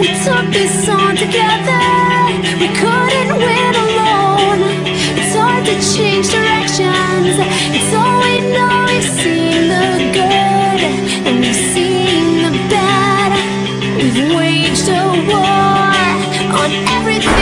We took this on together. We couldn't win alone. It's hard to change directions. It's all we know We've the good And we've seen the bad. We've waged a war On everything.